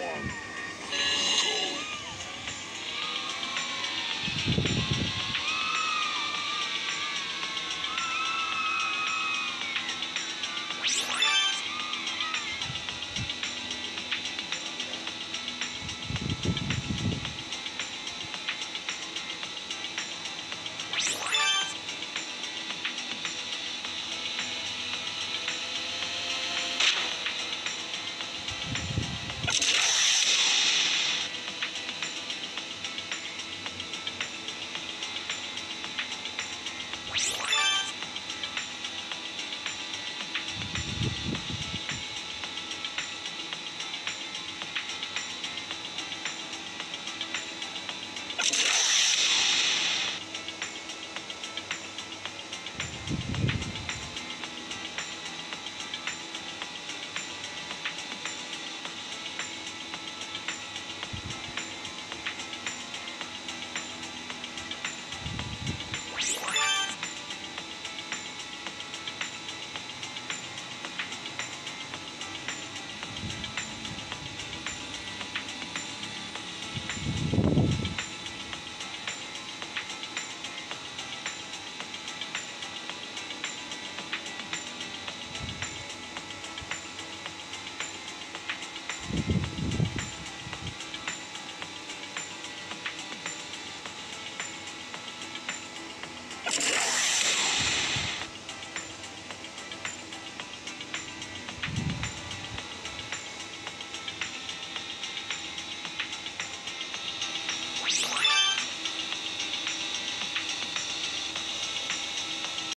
one.